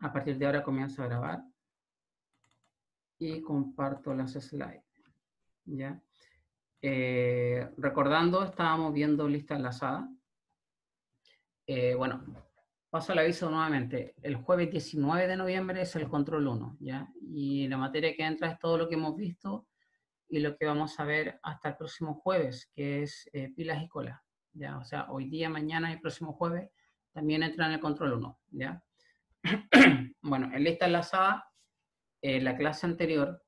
A partir de ahora comienzo a grabar y comparto las slides. ¿Ya? Eh, recordando, estábamos viendo lista enlazada. Eh, bueno, paso al aviso nuevamente. El jueves 19 de noviembre es el control 1, ¿ya? Y la materia que entra es todo lo que hemos visto y lo que vamos a ver hasta el próximo jueves, que es eh, pilas y cola, ¿ya? O sea, hoy día, mañana y el próximo jueves también entra en el control 1, ¿ya? bueno, en lista enlazada, eh, la clase anterior,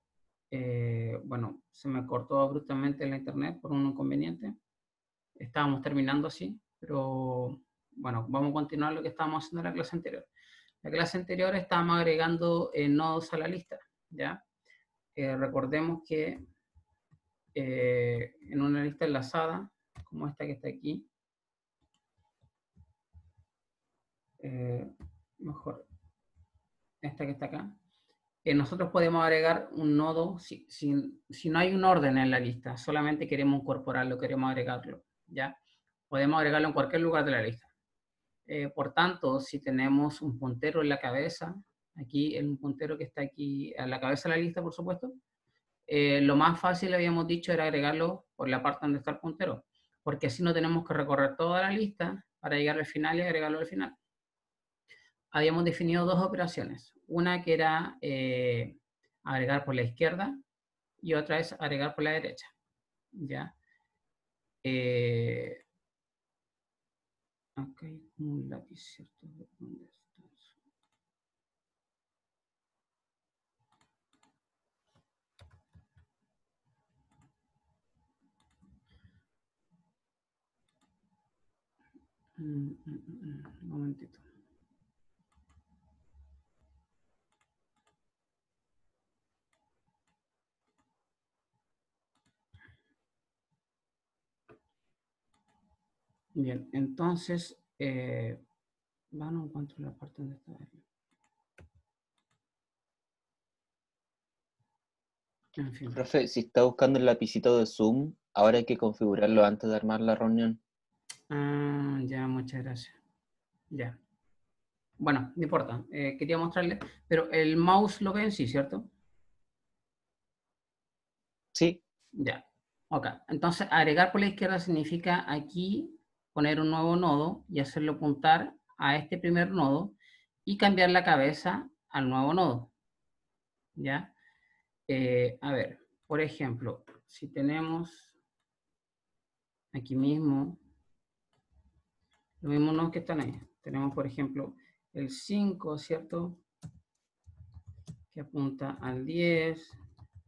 eh, bueno, se me cortó abruptamente la internet por un inconveniente. Estábamos terminando así, pero bueno, vamos a continuar lo que estábamos haciendo en la clase anterior. La clase anterior estábamos agregando eh, nodos a la lista, ¿ya? recordemos que en una lista enlazada, como esta que está aquí, mejor, esta que está acá, que nosotros podemos agregar un nodo, si, si, no hay un orden en la lista, solamente queremos incorporarlo, queremos agregarlo, ¿ya? Podemos agregarlo en cualquier lugar de la lista. Eh, por tanto, si tenemos un puntero en la cabeza, aquí el puntero que está aquí a la cabeza de la lista, por supuesto, eh, lo más fácil, habíamos dicho, era agregarlo por la parte donde está el puntero, porque así no tenemos que recorrer toda la lista para llegar al final y agregarlo al final habíamos definido dos operaciones. Una que era eh, agregar por la izquierda y otra es agregar por la derecha. ¿Ya? Eh, acá hay un lápiz, ¿cierto? ¿Dónde está mm, mm, mm, un momentito. Bien, entonces, eh, no encuentro la parte donde está. En fin. Profe, si está buscando el lapicito de Zoom, ahora hay que configurarlo antes de armar la reunión. Ah, ya, muchas gracias. Ya. Bueno, no importa. Eh, quería mostrarle, pero el mouse lo ven, sí, ¿cierto? Sí. Ya. Ok. Entonces, agregar por la izquierda significa aquí poner un nuevo nodo y hacerlo apuntar a este primer nodo y cambiar la cabeza al nuevo nodo. ¿Ya? Eh, a ver, por ejemplo, si tenemos aquí mismo los mismos nodos que están ahí. Tenemos, por ejemplo, el 5, ¿cierto? Que apunta al 10,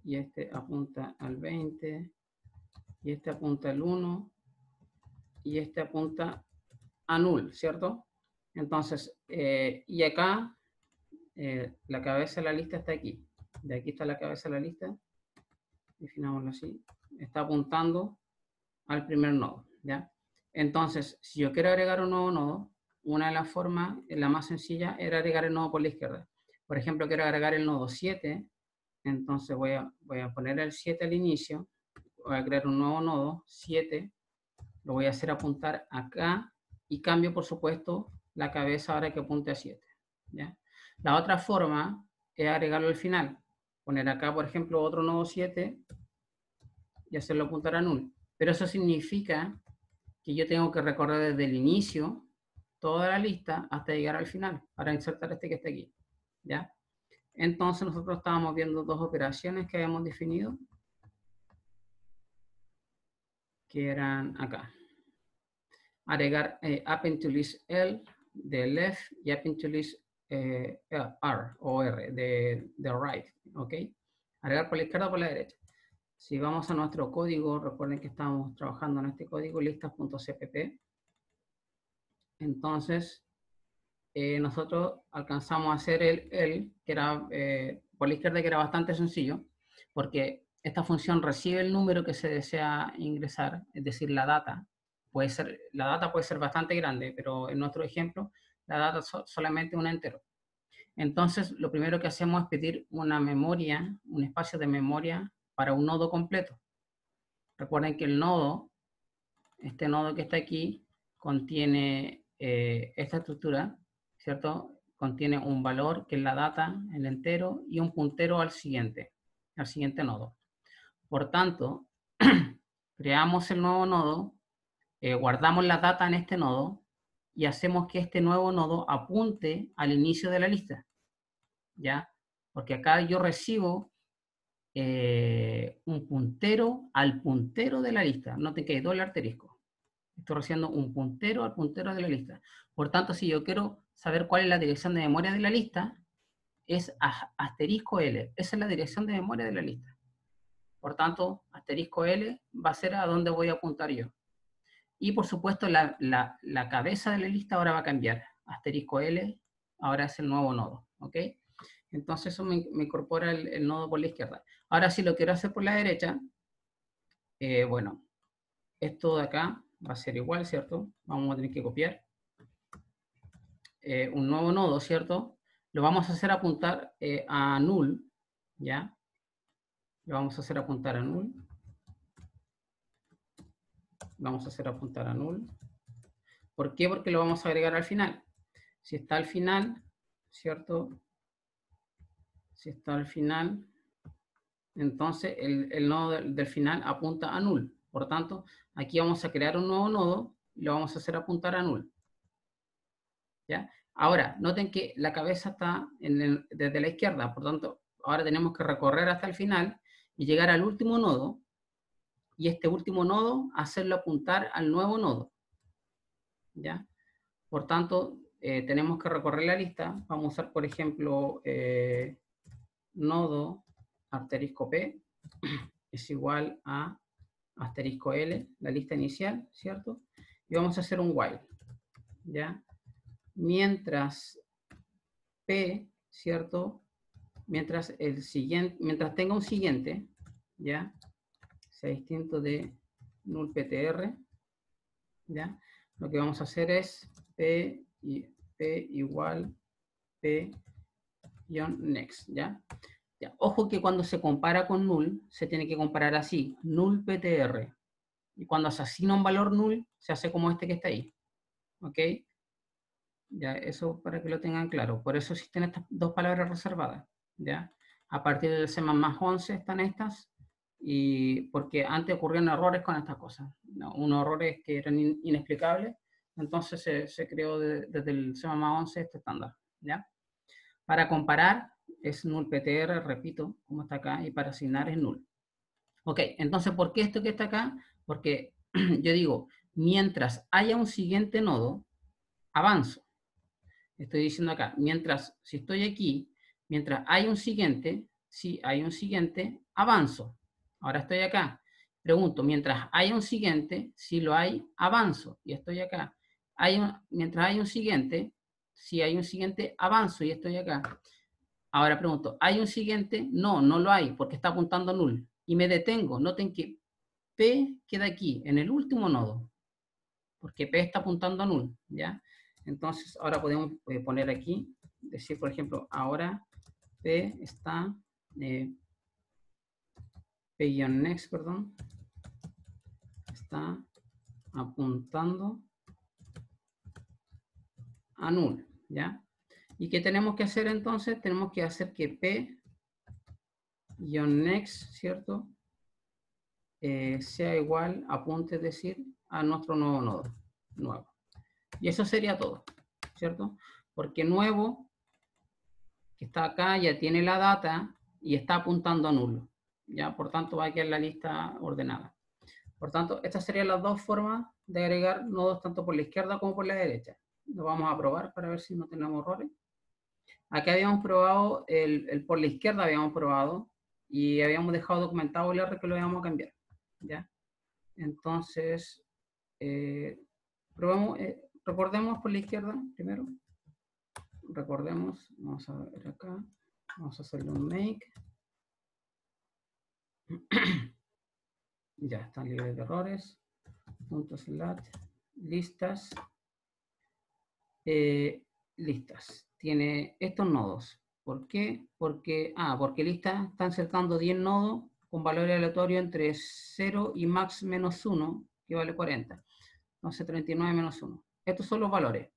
y este apunta al 20, y este apunta al 1, y este apunta a null, ¿cierto? Entonces, eh, y acá, eh, la cabeza de la lista está aquí. De aquí está la cabeza de la lista. Definámoslo así. Está apuntando al primer nodo, ¿ya? Entonces, si yo quiero agregar un nuevo nodo, una de las formas, la más sencilla, era agregar el nodo por la izquierda. Por ejemplo, quiero agregar el nodo 7, entonces voy a, voy a poner el 7 al inicio, voy a crear un nuevo nodo, 7, lo voy a hacer apuntar acá y cambio, por supuesto, la cabeza ahora que apunte a 7. ¿ya? La otra forma es agregarlo al final. Poner acá, por ejemplo, otro nodo 7 y hacerlo apuntar a null. Pero eso significa que yo tengo que recorrer desde el inicio toda la lista hasta llegar al final para insertar este que está aquí. ¿ya? Entonces nosotros estábamos viendo dos operaciones que habíamos definido que eran acá. Agregar eh, append to list L de left y append to list eh, R o R de, de right, ¿ok? Agregar por la izquierda o por la derecha. Si vamos a nuestro código, recuerden que estamos trabajando en este código listas.cpp. Entonces, eh, nosotros alcanzamos a hacer el, el que era eh, por la izquierda, que era bastante sencillo, porque esta función recibe el número que se desea ingresar, es decir, la data. Puede ser, la data puede ser bastante grande, pero en nuestro ejemplo, la data es solamente un entero. Entonces, lo primero que hacemos es pedir una memoria, un espacio de memoria para un nodo completo. Recuerden que el nodo, este nodo que está aquí, contiene eh, esta estructura, ¿cierto? contiene un valor que es la data, el entero, y un puntero al siguiente, al siguiente nodo. Por tanto, creamos el nuevo nodo, eh, guardamos la data en este nodo y hacemos que este nuevo nodo apunte al inicio de la lista. ¿Ya? Porque acá yo recibo eh, un puntero al puntero de la lista. Noten que hay doble asterisco. Estoy recibiendo un puntero al puntero de la lista. Por tanto, si yo quiero saber cuál es la dirección de memoria de la lista, es asterisco L. Esa es la dirección de memoria de la lista. Por tanto, asterisco L va a ser a dónde voy a apuntar yo. Y por supuesto, la, cabeza de la lista ahora va a cambiar. Asterisco L ahora es el nuevo nodo. ¿Ok? Entonces eso me, incorpora el, nodo por la izquierda. Ahora si lo quiero hacer por la derecha, eh, bueno, esto de acá va a ser igual, ¿cierto? Vamos a tener que copiar eh, un nuevo nodo, ¿cierto? Lo vamos a hacer apuntar eh, a null, ¿ya? Lo vamos a hacer apuntar a null. Vamos a hacer apuntar a null. ¿Por qué? Porque lo vamos a agregar al final. Si está al final, ¿cierto? Si está al final, entonces el, nodo del, final apunta a null. Por tanto, aquí vamos a crear un nuevo nodo y lo vamos a hacer apuntar a null. ¿Ya? Ahora, noten que la cabeza está desde la izquierda, por tanto, ahora tenemos que recorrer hasta el final y llegar al último nodo, y este último nodo hacerlo apuntar al nuevo nodo. ¿Ya? Por tanto, eh, tenemos que recorrer la lista. Vamos a usar, por ejemplo, eh, nodo asterisco P es igual a asterisco L, la lista inicial, ¿cierto? Y vamos a hacer un while, ¿ya? Mientras P, ¿cierto? Mientras, el siguiente, mientras tenga un siguiente, ¿ya? Sea distinto de null ptr, ¿ya? Lo que vamos a hacer es P, y, P igual P next, ¿ya? Ojo que cuando se compara con null, se tiene que comparar así, null ptr. Y cuando se un valor null, se hace como este que está ahí. ¿Ok? Ya, eso para que lo tengan claro. Por eso existen estas dos palabras reservadas. ¿Ya? A partir del C++ 11 están estas, y porque antes ocurrían errores con estas cosas. unos errores que eran inexplicables, entonces se, se creó desde el C++ 11 este estándar. ¿ya? Para comparar es null ptr, repito, como está acá, y para asignar es null. Ok, entonces, ¿por qué esto que está acá? Porque yo digo, mientras haya un siguiente nodo, avanzo. Estoy diciendo acá, mientras, si estoy aquí, mientras hay un siguiente, si hay un siguiente, avanzo. Ahora estoy acá. Pregunto, mientras hay un siguiente, si lo hay, avanzo. Y estoy acá. Hay mientras hay un siguiente, si hay un siguiente, avanzo y estoy acá. Ahora pregunto, ¿hay un siguiente? No, no lo hay porque está apuntando a null. Y me detengo. Noten que P queda aquí, en el último nodo. Porque P está apuntando a null, ¿ya? Entonces, ahora podemos eh, poner aquí, decir, por ejemplo, ahora P está, eh, P-next, perdón, está apuntando a null, ¿ya? ¿Y qué tenemos que hacer entonces? Tenemos que hacer que P-next, ¿cierto? Eh, sea igual, apunte, es decir, a nuestro nuevo nodo, nuevo. Y eso sería todo, ¿cierto? Porque nuevo, está acá, ya tiene la data y está apuntando a nulo. ¿ya? Por tanto, va a quedar la lista ordenada. Por tanto, estas serían las dos formas de agregar nodos tanto por la izquierda como por la derecha lo vamos a probar para ver si no tenemos errores. Aquí habíamos probado, el, por la izquierda habíamos probado y habíamos dejado documentado el R que lo íbamos a cambiar. ¿ya? Entonces, eh, probamos, eh, recordemos por la izquierda primero. Recordemos, vamos a ver acá, vamos a hacerle un make. ya, están libres de errores. Puntos listas. Eh, listas. Tiene estos nodos. ¿Por qué? Porque, ah, porque lista está insertando 10 nodos con valor aleatorio entre 0 y max menos 1, que vale 40. Entonces 39 menos 1. Estos son los valores.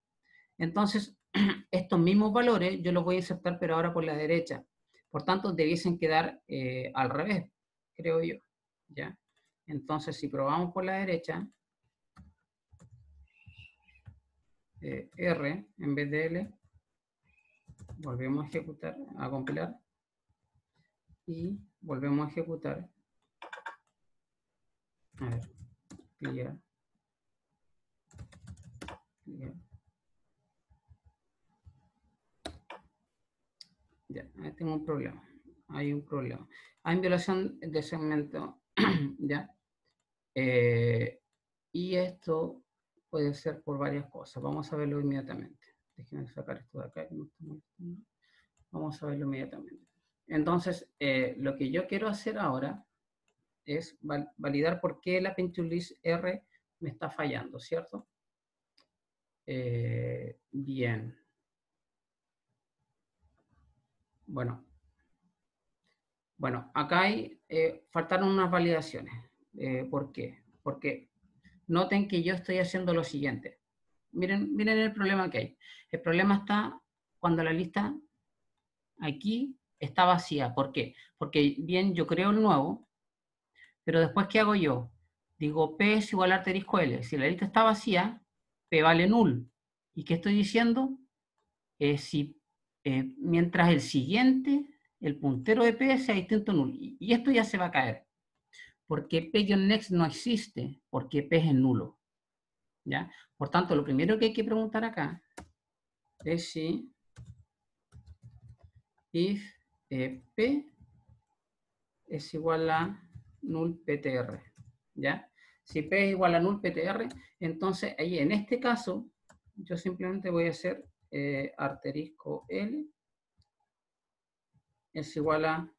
Entonces, estos mismos valores yo los voy a insertar, pero ahora por la derecha. Por tanto, debiesen quedar eh, al revés, creo yo. ¿ya? Entonces, si probamos por la derecha, eh, R en vez de L, volvemos a ejecutar, a compilar, y volvemos a ejecutar. A ver. Ya, ahí tengo un problema. Hay un problema. Hay violación de segmento, ¿ya? Eh, y esto puede ser por varias cosas. Vamos a verlo inmediatamente. Déjenme sacar esto de acá. Vamos a verlo inmediatamente. Entonces, eh, lo que yo quiero hacer ahora es validar por qué la List R me está fallando, ¿cierto? Eh, bien. Bueno. Bueno, acá hay, eh, faltaron unas validaciones. Eh, ¿Por qué? Porque noten que yo estoy haciendo lo siguiente. Miren, miren el problema que hay. El problema está cuando la lista aquí está vacía. ¿Por qué? Porque bien, yo creo el nuevo, pero después, ¿qué hago yo? Digo, P es igual a asterisco L. Si la lista está vacía, P vale null. ¿Y qué estoy diciendo? Eh, si, eh, mientras el siguiente, el puntero de P sea distinto a null. Y, esto ya se va a caer. Porque P-next no existe, porque P es nulo. ¿Ya? Por tanto, lo primero que hay que preguntar acá es si if eh, P es igual a null PTR. ¿Ya? Si P es igual a null PTR, entonces ahí en este caso, yo simplemente voy a hacer eh, arterisco L es igual a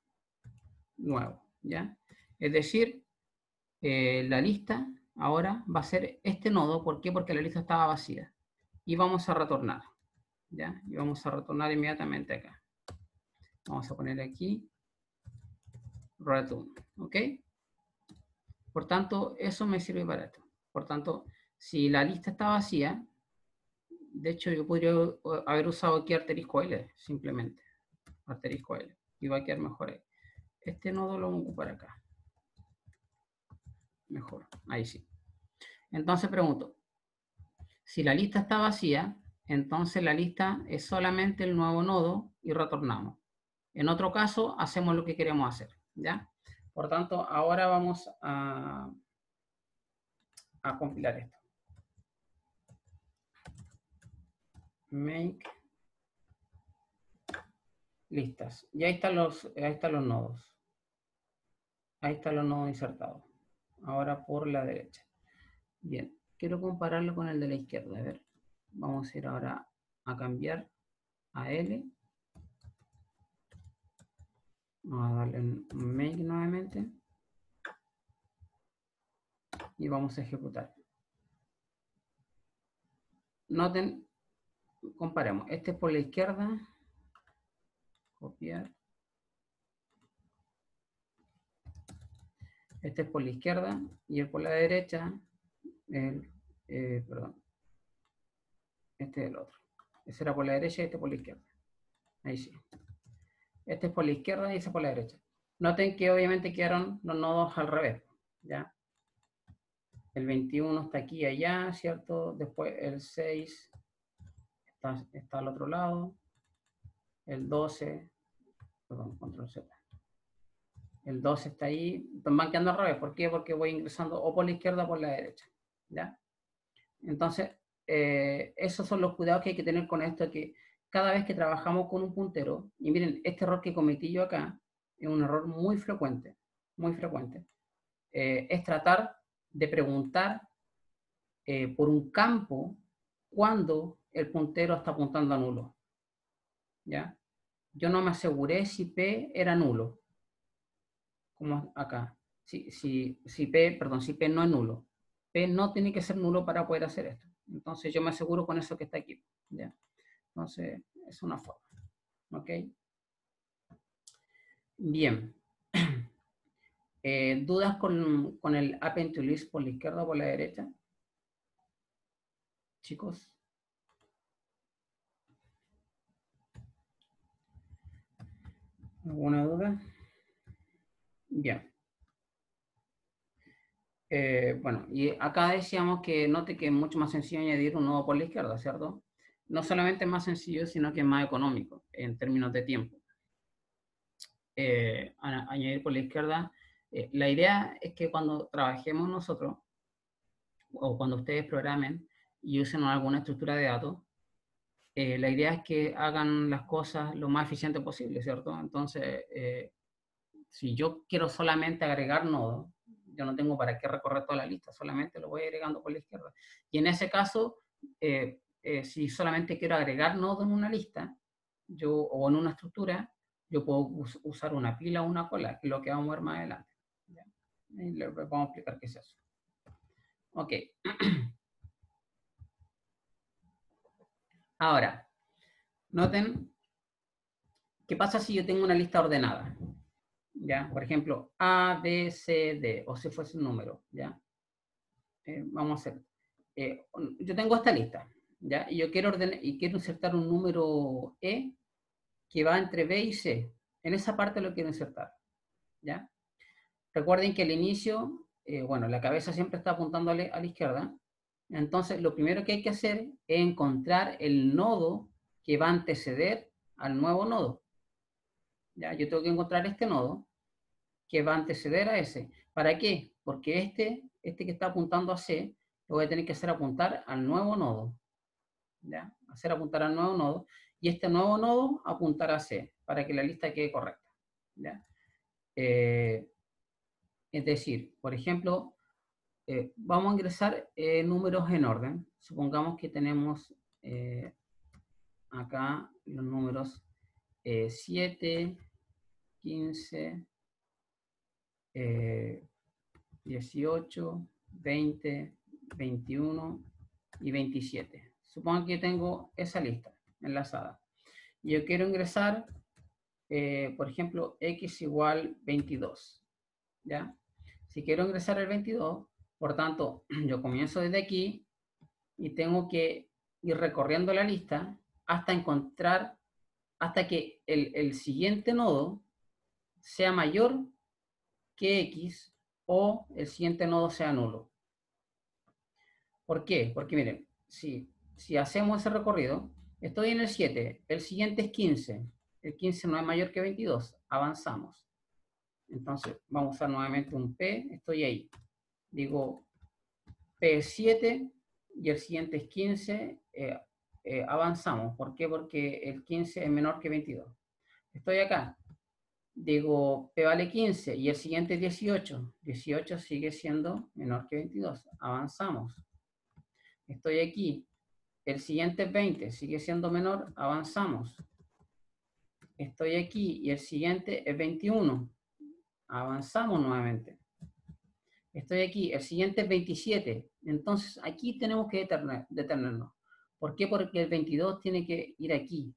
nuevo, ¿ya? Es decir, eh, la lista ahora va a ser este nodo, ¿por qué? Porque la lista estaba vacía. Y vamos a retornar, ¿ya? Y vamos a retornar inmediatamente acá. Vamos a poner aquí return, ¿ok? Por tanto, eso me sirve para esto. Por tanto, si la lista está vacía, de hecho yo podría haber usado aquí arterisco L, simplemente. Arterisco L. Y va a quedar mejor ahí. Este nodo lo vamos a ocupar acá. Mejor, ahí sí. Entonces pregunto, si la lista está vacía, entonces la lista es solamente el nuevo nodo y retornamos. En otro caso, hacemos lo que queremos hacer, ¿ya? Por tanto, ahora vamos a, a compilar esto. Make listas. Y ahí están los, ahí están los nodos. Ahí están los nodos insertados. Ahora por la derecha. Bien, quiero compararlo con el de la izquierda. A ver, vamos a ir ahora a cambiar a L Vamos a darle un make nuevamente. Y vamos a ejecutar. Noten, comparemos. Este es por la izquierda. Copiar. Este es por la izquierda y el por la derecha, el, eh, perdón, este es el otro. Ese era por la derecha y este por la izquierda. Ahí sí. Este es por la izquierda y ese por la derecha. Noten que obviamente quedaron los nodos al revés, ¿ya? El 21 está aquí y allá, ¿cierto? Después el 6 está, al otro lado. El 12, perdón, control Z. El 12 está ahí. Van quedando al revés. ¿Por qué? Porque voy ingresando o por la izquierda o por la derecha, ¿ya? Entonces, eh, esos son los cuidados que hay que tener con esto, que cada vez que trabajamos con un puntero, y miren, este error que cometí yo acá es un error muy frecuente, muy frecuente, eh, es tratar de preguntar eh, por un campo cuando el puntero está apuntando a nulo. ¿Ya? Yo no me aseguré si P era nulo, como acá. Si, si, si P, perdón, si P no es nulo. P no tiene que ser nulo para poder hacer esto. Entonces yo me aseguro con eso que está aquí. ¿ya? Entonces, es una forma. ¿Ok? Bien. Eh, ¿Dudas con, con el append to list por la izquierda o por la derecha? Chicos. ¿Alguna duda? Bien. Eh, bueno, y acá decíamos que note que es mucho más sencillo añadir un nodo por la izquierda, ¿cierto? No solamente es más sencillo, sino que es más económico en términos de tiempo. Eh, añadir por la izquierda. Eh, la idea es que cuando trabajemos nosotros, o cuando ustedes programen y usen alguna estructura de datos, la idea es que hagan las cosas lo más eficiente posible, ¿cierto? Entonces, si yo quiero solamente agregar nodos, yo no tengo para qué recorrer toda la lista, solamente lo voy agregando por la izquierda. Y en ese caso, eh, eh, si solamente quiero agregar nodos en una lista, yo, o en una estructura, yo puedo usar una pila o una cola, que es lo que vamos a ver más adelante. Y les vamos a explicar qué es eso. Ok. Ahora, noten, ¿qué pasa si yo tengo una lista ordenada? ¿ya? Por ejemplo, A, B, C, D, o si fuese un número, ¿ya? Eh, vamos a hacer, eh, yo tengo esta lista, ¿ya? Y yo quiero ordenar, y quiero insertar un número E que va entre B y C. En esa parte lo quiero insertar, ¿ya? Recuerden que al inicio, eh, bueno, la cabeza siempre está apuntando a la izquierda, entonces lo primero que hay que hacer es encontrar el nodo que va a anteceder al nuevo nodo. ¿ya? Yo tengo que encontrar este nodo que va a anteceder a ese. ¿Para qué? Porque este, este que está apuntando a C, lo voy a tener que hacer apuntar al nuevo nodo. ¿ya? Hacer apuntar al nuevo nodo. Y este nuevo nodo apuntar a C, para que la lista quede correcta. ¿ya? Eh, es decir, por ejemplo, eh, vamos a ingresar eh, números en orden. Supongamos que tenemos acá los números 7, 15, 18, 20, 21 y 27. Supongo que tengo esa lista enlazada. Yo quiero ingresar, eh, por ejemplo, x igual 22. ¿Ya? Si quiero ingresar el 22, por tanto, yo comienzo desde aquí y tengo que ir recorriendo la lista hasta encontrar, hasta que el, siguiente nodo sea mayor que X o el siguiente nodo sea nulo. ¿Por qué? Porque miren, si, si hacemos ese recorrido, estoy en el 7, el siguiente es 15, el 15 no es mayor que 22, avanzamos. Entonces, vamos a usar nuevamente un P, estoy ahí. Digo, P es 7 y el siguiente es 15, eh, eh, avanzamos. ¿Por qué? Porque el 15 es menor que 22. Estoy acá, digo, P vale 15 y el siguiente es 18. 18 sigue siendo menor que 22. Avanzamos. Estoy aquí. El siguiente es 20, sigue siendo menor. Avanzamos. Estoy aquí y el siguiente es 21. Avanzamos nuevamente. Estoy aquí, el siguiente es 27. Entonces aquí tenemos que detenernos. ¿Por qué? Porque el 22 tiene que ir aquí.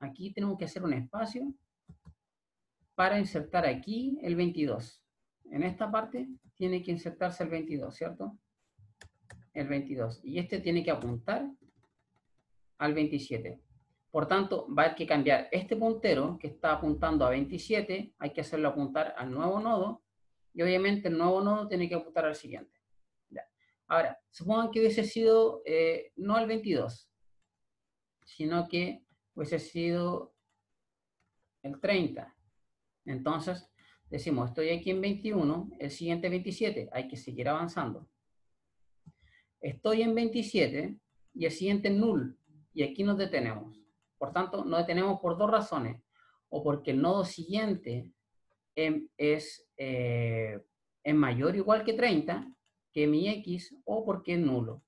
Aquí tenemos que hacer un espacio para insertar aquí el 22. En esta parte tiene que insertarse el 22, ¿cierto? El 22. Y este tiene que apuntar al 27. Por tanto, va a haber que cambiar este puntero que está apuntando a 27, hay que hacerlo apuntar al nuevo nodo, y obviamente el nuevo nodo tiene que apuntar al siguiente. Ahora, supongan que hubiese sido eh, no al 22, sino que hubiese sido el 30. Entonces, decimos, estoy aquí en 21, el siguiente 27, hay que seguir avanzando. Estoy en 27 y el siguiente null, y aquí nos detenemos. Por tanto, nos detenemos por dos razones. O porque el nodo siguiente em, es, eh, mayor o igual que 30, que mi x, o porque es nulo.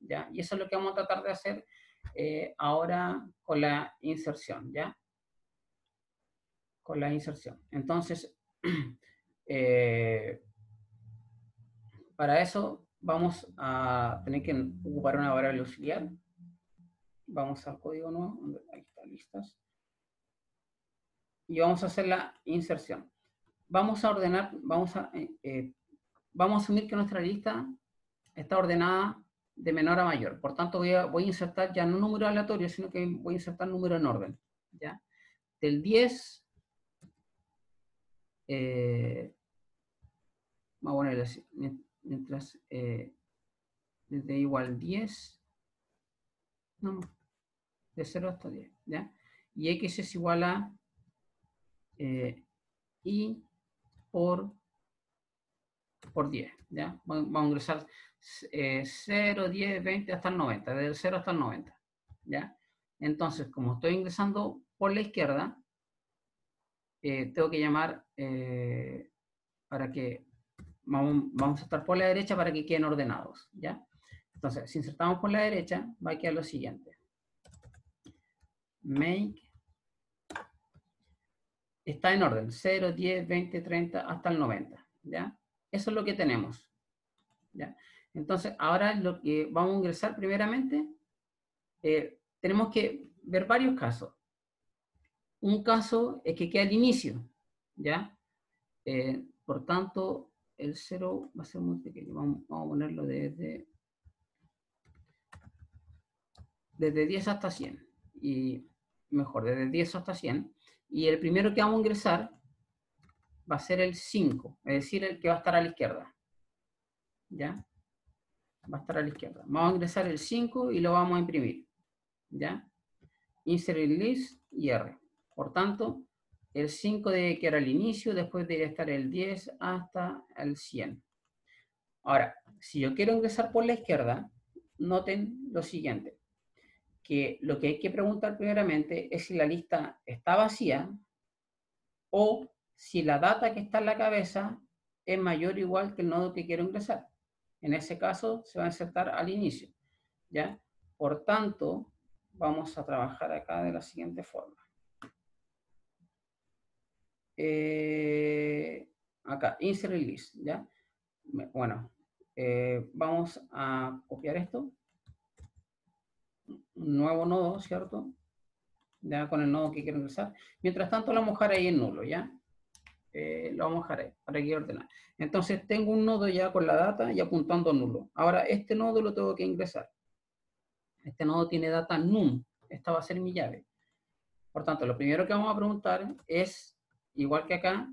¿ya? Y eso es lo que vamos a tratar de hacer eh, ahora con la inserción. ¿ya? con la inserción. Entonces, eh, para eso vamos a tener que ocupar una variable auxiliar. Vamos al código nuevo, ahí está, listas. Y vamos a hacer la inserción. Vamos a ordenar, vamos a, eh, eh, vamos a asumir que nuestra lista está ordenada de menor a mayor. Por tanto, voy a, voy a insertar ya no número aleatorio, sino que voy a insertar número en orden. ¿ya? Del 10 eh, vamos a poner así, mientras eh, desde igual 10, no, de 0 hasta 10, ¿ya? Y x es igual a eh, y por, por 10, ¿ya? Vamos a ingresar 0, 10, 20 hasta el 90, desde el 0 hasta el 90, ¿ya? Entonces, como estoy ingresando por la izquierda, eh, tengo que llamar eh, para que vamos, vamos, a estar por la derecha para que queden ordenados, ¿ya? Entonces, si insertamos por la derecha, va a quedar lo siguiente. Make está en orden, 0, 10, 20, 30, hasta el 90, ¿ya? Eso es lo que tenemos, ¿ya? Entonces, ahora lo que vamos a ingresar primeramente, eh, tenemos que ver varios casos. Un caso es que queda al inicio, ¿ya? Eh, por tanto, el 0 va a ser muy pequeño. Vamos, a ponerlo desde, desde 10 hasta 100. Y mejor, desde 10 hasta 100. Y el primero que vamos a ingresar va a ser el 5, es decir, el que va a estar a la izquierda. ¿Ya? Va a estar a la izquierda. Vamos a ingresar el 5 y lo vamos a imprimir. ¿Ya? Insert list y R. Por tanto, el 5 debe quedar al inicio, después debe estar el 10 hasta el 100. Ahora, si yo quiero ingresar por la izquierda, noten lo siguiente, que lo que hay que preguntar primeramente es si la lista está vacía o si la data que está en la cabeza es mayor o igual que el nodo que quiero ingresar. En ese caso, se va a insertar al inicio. ¿ya? Por tanto, vamos a trabajar acá de la siguiente forma. Eh, acá, insert list, ¿ya? Bueno, eh, vamos a copiar esto. Un nuevo nodo, ¿cierto? Ya con el nodo que quiero ingresar. Mientras tanto, lo vamos a dejar ahí en nulo, ¿ya? Eh, lo vamos a dejar ahí, para que ordenar. Entonces, tengo un nodo ya con la data y apuntando nulo. Ahora, este nodo lo tengo que ingresar. Este nodo tiene data num. Esta va a ser mi llave. Por tanto, lo primero que vamos a preguntar es, igual que acá,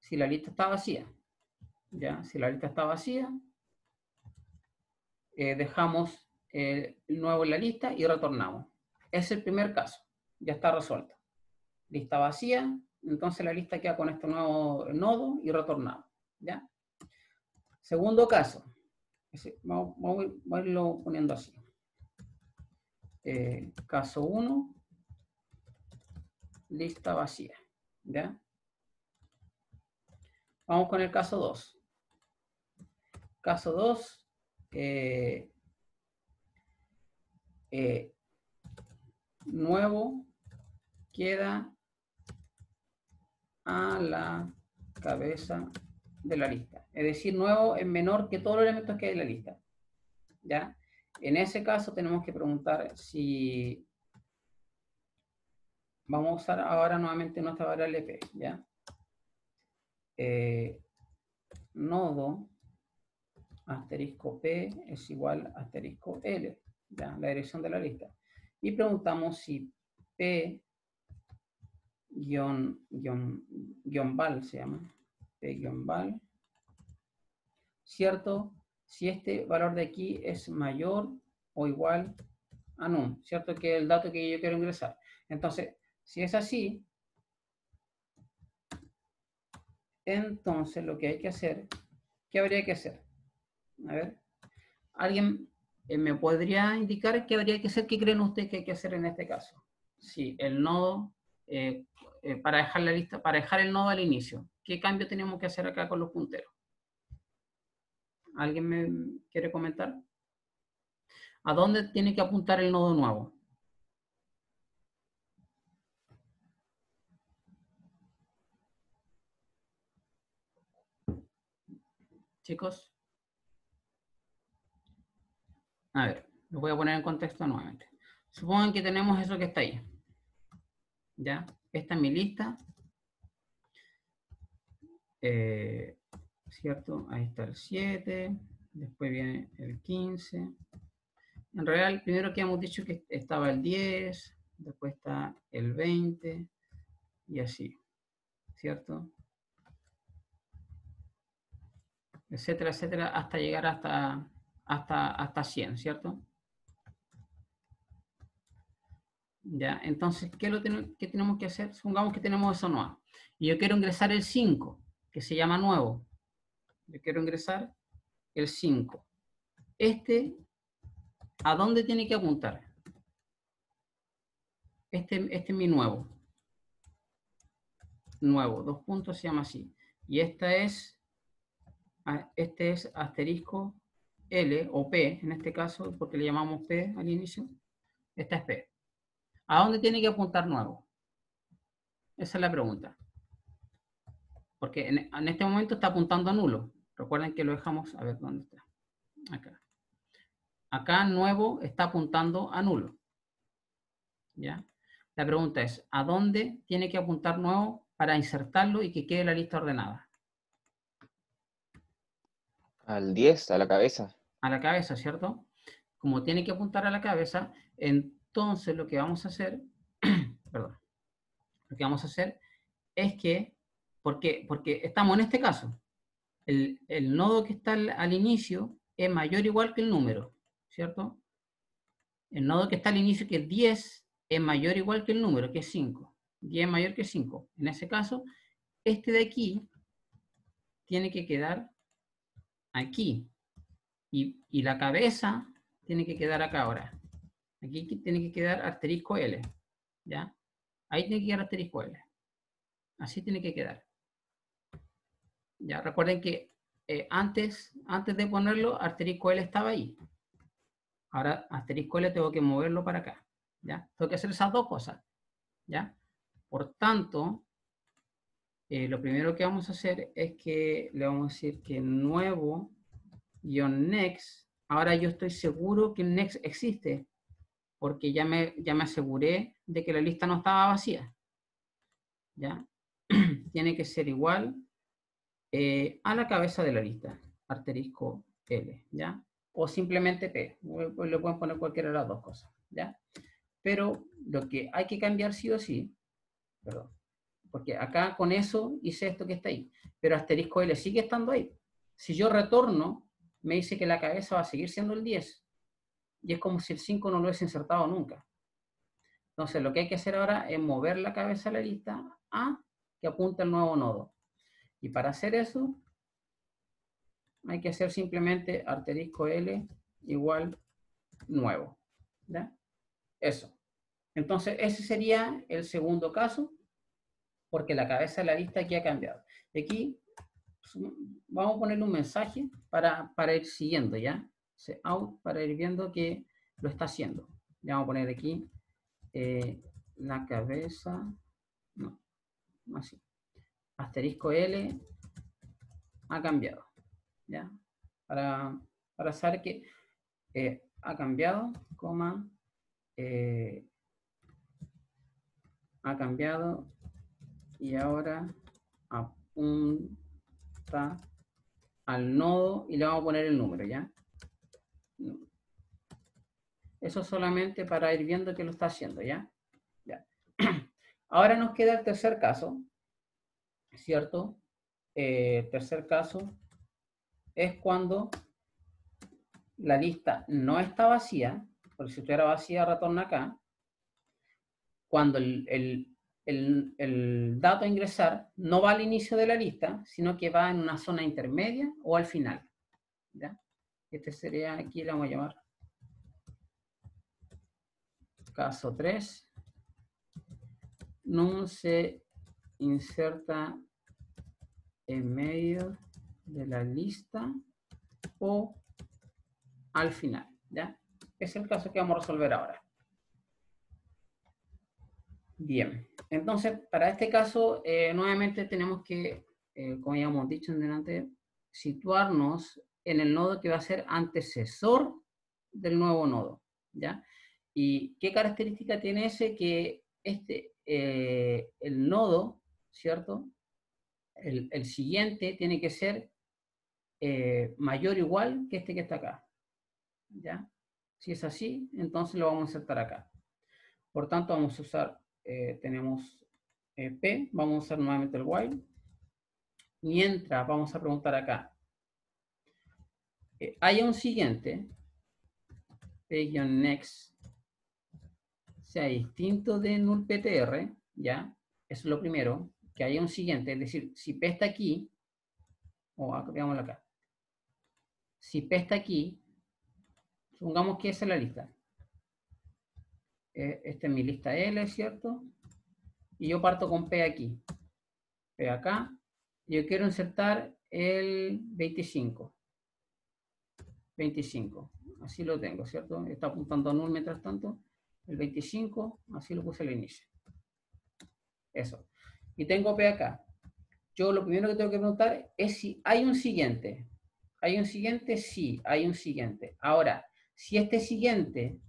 si la lista está vacía. ¿Ya? Si la lista está vacía, eh, dejamos el nuevo en la lista y retornamos. Es el primer caso. Ya está resuelto. Lista vacía, entonces la lista queda con este nuevo nodo y retornamos. ¿Ya? Segundo caso. Vamos, a irlo poniendo así. Eh, caso 1, lista vacía. ¿Ya? Vamos con el caso 2. Caso 2, eh, eh, nuevo queda a la cabeza de la lista. Es decir, nuevo es menor que todos los elementos que hay en la lista. ¿Ya? En ese caso tenemos que preguntar si vamos a usar ahora nuevamente nuestra variable p, ¿ya? Eh, nodo asterisco p es igual a asterisco l, la dirección de la lista. Y preguntamos si p guion, guion val se llama, p guion val, ¿cierto? si este valor de aquí es mayor o igual a num, ¿cierto? Que el dato que yo quiero ingresar. Entonces, si es así, entonces lo que hay que hacer, ¿qué habría que hacer? A ver, ¿alguien me podría indicar qué habría que hacer? ¿Qué creen ustedes que hay que hacer en este caso? Si el nodo, eh, eh, para dejar la lista, para dejar el nodo al inicio, ¿qué cambio tenemos que hacer acá con los punteros? ¿Alguien me quiere comentar? ¿A dónde tiene que apuntar el nodo nuevo? Chicos. A ver, lo voy a poner en contexto nuevamente. Supongan que tenemos eso que está ahí. ¿Ya? Esta es mi lista. Eh, ¿cierto? Ahí está el 7, después viene el 15. En realidad, primero que hemos dicho que estaba el 10, después está el 20, y así. ¿cierto? Etcétera, etcétera, hasta llegar hasta, hasta, hasta 100, ¿cierto? ¿Ya? Entonces, ¿qué, lo ¿qué tenemos que hacer? Supongamos que tenemos eso no. Y yo quiero ingresar el 5, que se llama nuevo. Yo quiero ingresar el 5. Este, ¿a dónde tiene que apuntar? Este, este es mi nuevo. Nuevo, dos puntos se llama así. Y esta es, este es asterisco L o P, en este caso, porque le llamamos P al inicio. Esta es P. ¿A dónde tiene que apuntar nuevo? Esa es la pregunta. Porque en, este momento está apuntando a nulo. Recuerden que lo dejamos, a ver dónde está. Acá. Acá nuevo está apuntando a nulo. ¿Ya? La pregunta es, ¿a dónde tiene que apuntar nuevo para insertarlo y que quede la lista ordenada? Al 10, a la cabeza. A la cabeza, ¿cierto? Como tiene que apuntar a la cabeza, entonces lo que vamos a hacer, perdón, lo que vamos a hacer es que, ¿por qué? Porque estamos en este caso, el, nodo que está al, inicio es mayor o igual que el número, ¿cierto? El nodo que está al inicio, que es 10, es mayor o igual que el número, que es 5. 10 es mayor que 5. En ese caso, este de aquí tiene que quedar aquí. Y, la cabeza tiene que quedar acá ahora. Aquí tiene que quedar asterisco L. ¿Ya? Ahí tiene que quedar asterisco L. Así tiene que quedar. Ya, recuerden que eh, antes, antes de ponerlo, asterisco L estaba ahí. Ahora, asterisco L tengo que moverlo para acá. ¿Ya? Tengo que hacer esas dos cosas. ¿Ya? Por tanto, eh, lo primero que vamos a hacer es que le vamos a decir que nuevo next. Ahora yo estoy seguro que el next existe porque ya me, ya me aseguré de que la lista no estaba vacía. ¿Ya? Tiene que ser igual eh, a la cabeza de la lista, asterisco L, ¿ya? O simplemente P, le pueden poner cualquiera de las dos cosas, ¿ya? Pero lo que hay que cambiar sí o sí, porque acá con eso hice esto que está ahí, pero asterisco L sigue estando ahí. Si yo retorno, me dice que la cabeza va a seguir siendo el 10, y es como si el 5 no lo hubiese insertado nunca. Entonces, lo que hay que hacer ahora es mover la cabeza de la lista a que apunte al nuevo nodo. Y para hacer eso, hay que hacer simplemente asterisco L igual nuevo. ¿ya? Eso. Entonces, ese sería el segundo caso, porque la cabeza de la lista aquí ha cambiado. Y aquí vamos a ponerle un mensaje para, para ir siguiendo, ¿ya? out para ir viendo que lo está haciendo. Ya vamos a poner aquí eh, la cabeza, no, así. Asterisco L ha cambiado. ¿Ya? Para, para saber que eh, ha cambiado, coma, eh, ha cambiado y ahora al nodo y le vamos a poner el número, ¿ya? Eso solamente para ir viendo que lo está haciendo, ¿ya? ya. Ahora nos queda el tercer caso, ¿cierto? Eh, tercer caso es cuando la lista no está vacía, porque si estuviera vacía retorna acá, cuando el, el, dato a ingresar no va al inicio de la lista, sino que va en una zona intermedia o al final. ¿ya? Este sería, aquí le vamos a llamar caso 3. No se inserta en medio de la lista o al final. ¿ya? Es el caso que vamos a resolver ahora. Bien, entonces para este caso eh, nuevamente tenemos que, eh, como ya hemos dicho en delante, situarnos en el nodo que va a ser antecesor del nuevo nodo. ¿ya? ¿Y qué característica tiene ese? Que este, eh, el nodo, ¿cierto? El, siguiente tiene que ser mayor o igual que este que está acá. ¿Ya? Si es así, entonces lo vamos a insertar acá. Por tanto, vamos a usar, eh, tenemos eh, P, vamos a usar nuevamente el while. Mientras, vamos a preguntar acá. Eh, hay un siguiente, P-next, sea distinto de null PTR, ¿ya? Eso es lo primero, que haya un siguiente, es decir, si P está aquí, o veámoslo acá. Si P está aquí, supongamos que esa es la lista. Eh, esta es mi lista L, ¿cierto? Y yo parto con P aquí. P acá. Yo quiero insertar el 25. 25. Así lo tengo, ¿cierto? Está apuntando a null mientras tanto. El 25, así lo puse al inicio. Eso. Y tengo P acá. Yo lo primero que tengo que preguntar es si hay un siguiente. ¿Hay un siguiente? Sí, hay un siguiente. Ahora, si este siguiente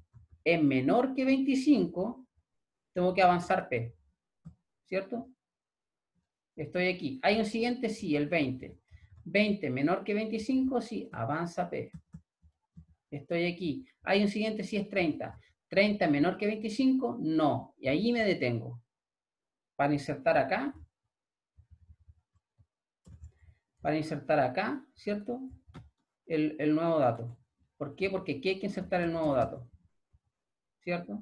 es menor que 25, tengo que avanzar P. ¿Cierto? Estoy aquí. ¿Hay un siguiente? Sí, el 20. 20 menor que 25, sí, avanza P. Estoy aquí. ¿Hay un siguiente? Sí, es 30. 30 menor que 25, no. Y ahí me detengo. Para insertar acá. Para insertar acá, ¿cierto? El, el nuevo dato. ¿Por qué? Porque aquí hay que insertar el nuevo dato. ¿Cierto?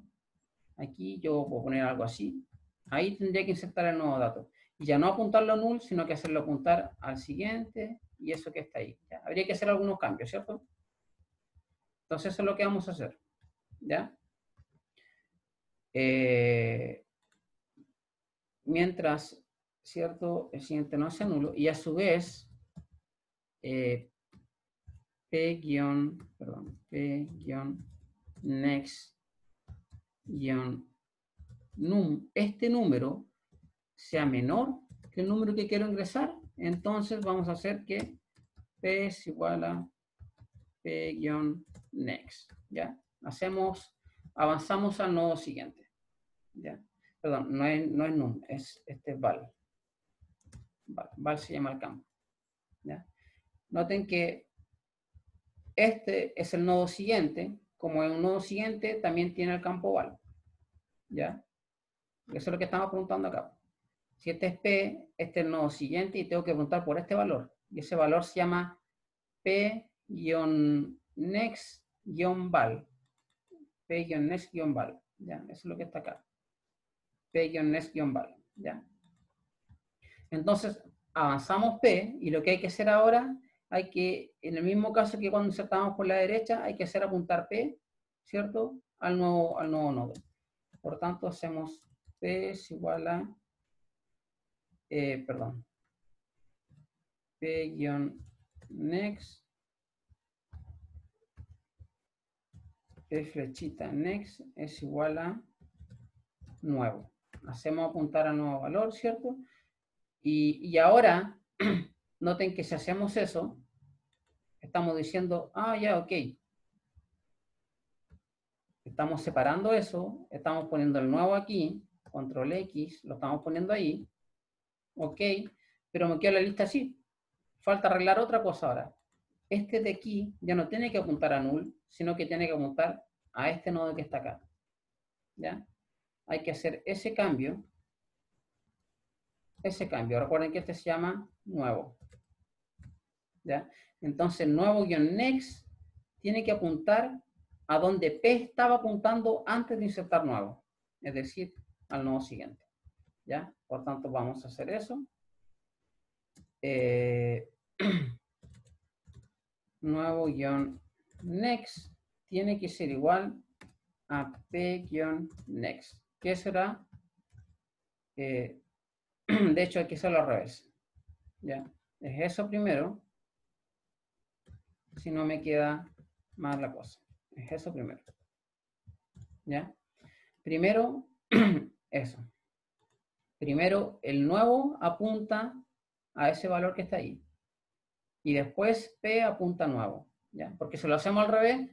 Aquí yo puedo poner algo así. Ahí tendría que insertar el nuevo dato. Y ya no apuntarlo a null, sino que hacerlo apuntar al siguiente y eso que está ahí. Habría que hacer algunos cambios, ¿cierto? Entonces eso es lo que vamos a hacer. ¿Ya? Eh, mientras, ¿cierto? El siguiente no hace nulo. Y a su vez, eh, p-next num, este número sea menor que el número que quiero ingresar, entonces vamos a hacer que p es igual a p-next, ¿ya? Hacemos, avanzamos al nodo siguiente, ¿ya? Perdón, no es, no es num, es este val. val. Val se llama el campo, ¿ya? Noten que este es el nodo siguiente, como es un nodo siguiente, también tiene el campo val, ¿ya? Eso es lo que estamos preguntando acá. Si este es P, este es el nodo siguiente y tengo que preguntar por este valor. Y ese valor se llama P-next-val. P-next-val. ¿Ya? Eso es lo que está acá. P-next-val. ¿Ya? Entonces, avanzamos P y lo que hay que hacer ahora, hay que, en el mismo caso que cuando insertamos por la derecha, hay que hacer apuntar P, ¿cierto? Al nuevo, al nuevo nodo. Por tanto, hacemos P es igual a eh, perdón, p-next, p flechita next es igual a nuevo. Hacemos apuntar a nuevo valor, ¿cierto? Y, y ahora, noten que si hacemos eso, estamos diciendo, ah, ya, ok. Estamos separando eso, estamos poniendo el nuevo aquí, control X, lo estamos poniendo ahí, ok, pero me queda la lista así. Falta arreglar otra cosa ahora. Este de aquí ya no tiene que apuntar a null, sino que tiene que apuntar a este nodo que está acá. ¿Ya? Hay que hacer ese cambio. Ese cambio. Recuerden que este se llama nuevo. ¿Ya? Entonces, nuevo-next tiene que apuntar a donde P estaba apuntando antes de insertar nuevo. Es decir, al nodo siguiente. ¿Ya? Por tanto, vamos a hacer eso. Eh, nuevo guion next tiene que ser igual a p-next. ¿Qué será? Eh, de hecho, hay que hacerlo al revés. ¿Ya? Es eso primero. Si no me queda más la cosa. Es eso primero. ¿Ya? Primero, eso. Primero, el nuevo apunta a ese valor que está ahí. Y después P apunta nuevo. ¿ya? Porque si lo hacemos al revés,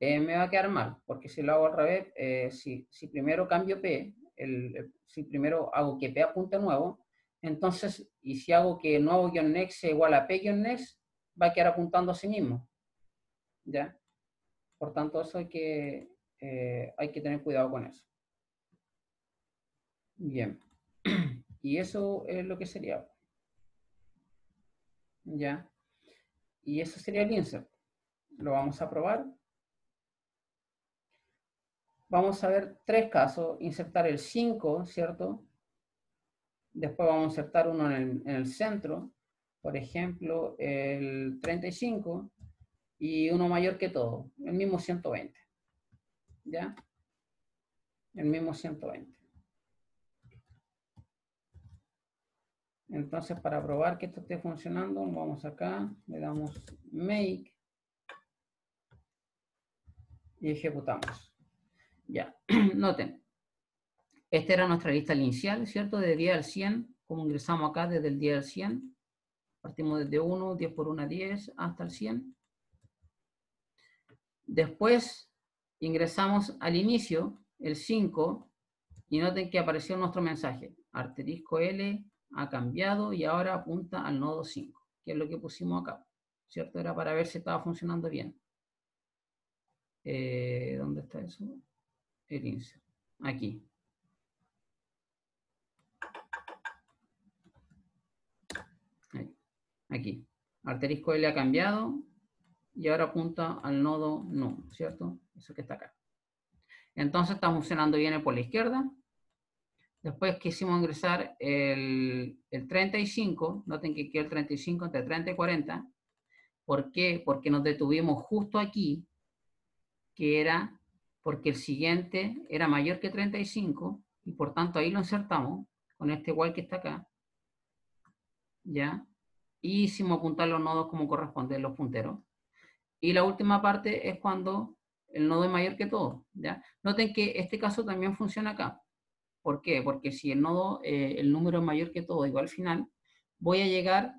eh, me va a quedar mal. Porque si lo hago al revés, eh, si, primero cambio P, el, si primero hago que P apunte nuevo, entonces, y si hago que nuevo-next sea igual a P-next, va a quedar apuntando a sí mismo. ¿Ya? Por tanto, eso hay que, eh, hay que tener cuidado con eso. Bien. Y eso es lo que sería. ¿Ya? Y eso sería el insert. Lo vamos a probar. Vamos a ver tres casos. Insertar el 5, ¿cierto? Después vamos a insertar uno en el, centro. Por ejemplo, el 35. Y uno mayor que todo. El mismo 120. ¿Ya? El mismo 120. Entonces, para probar que esto esté funcionando, vamos acá, le damos make y ejecutamos. Ya, noten, esta era nuestra lista inicial, ¿cierto? De 10 al 100, como ingresamos acá desde el 10 al 100. Partimos desde 1, 10 por 1, 10, hasta el 100. Después ingresamos al inicio, el 5, y noten que apareció nuestro mensaje, arterisco L, ha cambiado y ahora apunta al nodo 5, que es lo que pusimos acá, ¿cierto? Era para ver si estaba funcionando bien. Eh, ¿Dónde está eso? El insert. Aquí. Aquí. Arterisco L ha cambiado y ahora apunta al nodo no, ¿cierto? Eso que está acá. Entonces está funcionando bien por la izquierda Después quisimos ingresar el, 35, noten que aquí el 35 entre 30 y 40. ¿Por qué? Porque nos detuvimos justo aquí, que era porque el siguiente era mayor que 35, y por tanto ahí lo insertamos, con este igual que está acá. ¿Ya? Y hicimos apuntar los nodos como corresponden los punteros. Y la última parte es cuando el nodo es mayor que todo. ¿ya? Noten que este caso también funciona acá. ¿Por qué? Porque si el nodo, eh, el número es mayor que todo, igual al final, voy a llegar,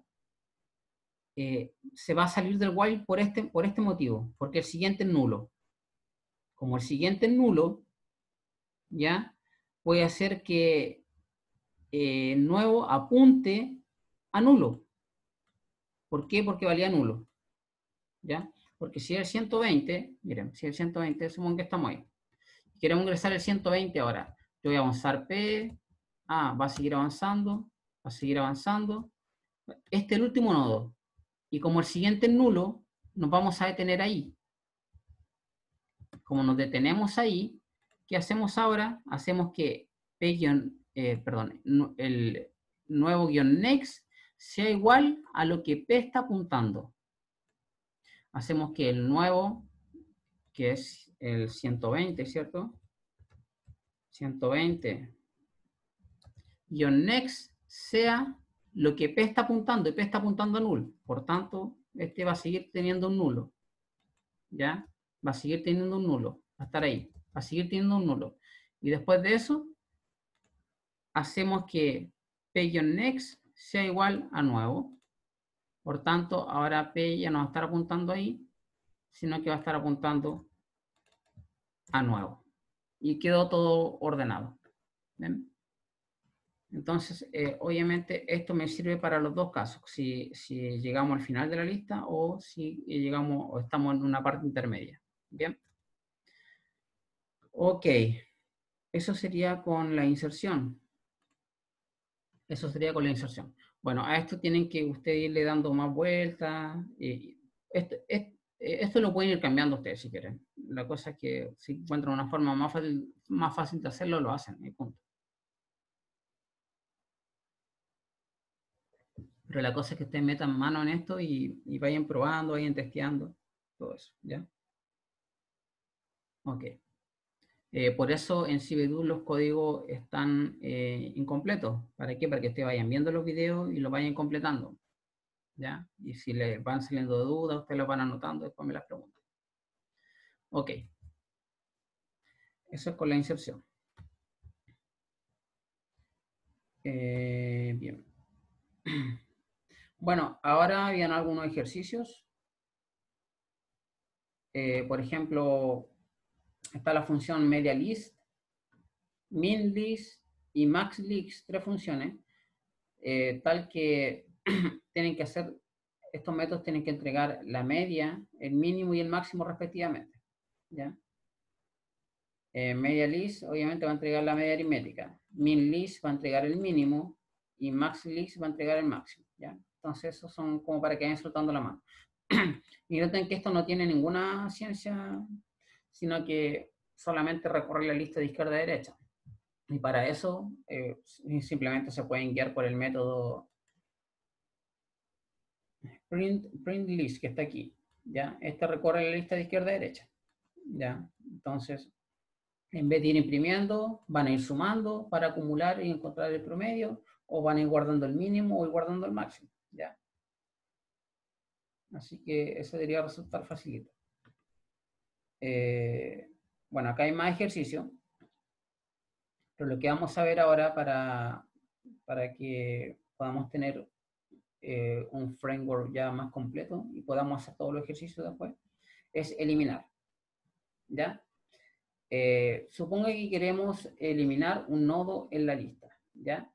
eh, se va a salir del while por este, por este motivo, porque el siguiente es nulo. Como el siguiente es nulo, ¿ya? Voy a hacer que eh, nuevo apunte a nulo. ¿Por qué? Porque valía nulo. ¿Ya? Porque si es el 120, miren, si es el 120, supongo que estamos ahí. Queremos ingresar el 120 ahora. Yo voy a avanzar P, ah, va a seguir avanzando, va a seguir avanzando. Este es el último nodo. Y como el siguiente es nulo, nos vamos a detener ahí. Como nos detenemos ahí, ¿qué hacemos ahora? Hacemos que P eh, perdón, el nuevo guion next sea igual a lo que P está apuntando. Hacemos que el nuevo, que es el 120, ¿cierto? 120 next sea lo que P está apuntando, y P está apuntando a null. Por tanto, este va a seguir teniendo un nulo. ¿Ya? Va a seguir teniendo un nulo. Va a estar ahí. Va a seguir teniendo un nulo. Y después de eso, hacemos que P-next sea igual a nuevo. Por tanto, ahora P ya no va a estar apuntando ahí, sino que va a estar apuntando a nuevo y quedó todo ordenado. Entonces, eh, obviamente, esto me sirve para los dos casos, si, si, llegamos al final de la lista o si llegamos o estamos en una parte intermedia. Bien. Ok. Eso sería con la inserción. Eso sería con la inserción. Bueno, a esto tienen que ustedes irle dando más vueltas. esto, eh, esto lo pueden ir cambiando ustedes si quieren. La cosa es que si encuentran una forma más fácil, más fácil de hacerlo, lo hacen, punto. Pero la cosa es que ustedes metan mano en esto y, vayan probando, vayan testeando, todo eso, ¿ya? Ok. Eh, por eso en CBDU los códigos están eh, incompletos. ¿Para qué? Para que ustedes vayan viendo los videos y los vayan completando. ¿ya? Y si le van saliendo dudas, ustedes lo van anotando, después me las preguntan. Ok. Eso es con la inserción. Eh, bien. Bueno, ahora habían algunos ejercicios. Por ejemplo, está la función media list, min list y max list, tres funciones, eh, tal que tienen que hacer, estos métodos tienen que entregar la media, el mínimo y el máximo respectivamente. ¿ya? Eh, media list, obviamente, va a entregar la media aritmética. Min list va a entregar el mínimo y max list va a entregar el máximo. ¿ya? Entonces, esos son como para que vayan soltando la mano. y noten que esto no tiene ninguna ciencia, sino que solamente recorre la lista de izquierda a derecha. Y para eso eh, simplemente se pueden guiar por el método print, print list que está aquí. ¿ya? Este recorre la lista de izquierda a derecha. ¿ya? Entonces, en vez de ir imprimiendo, van a ir sumando para acumular y encontrar el promedio, o van a ir guardando el mínimo o ir guardando el máximo. ¿ya? Así que eso debería resultar facilito. Eh, bueno, acá hay más ejercicio. Pero lo que vamos a ver ahora para, para que podamos tener eh, un framework ya más completo y podamos hacer todos los ejercicios después, es eliminar. ¿Ya? Eh, que queremos eliminar un nodo en la lista, ¿ya?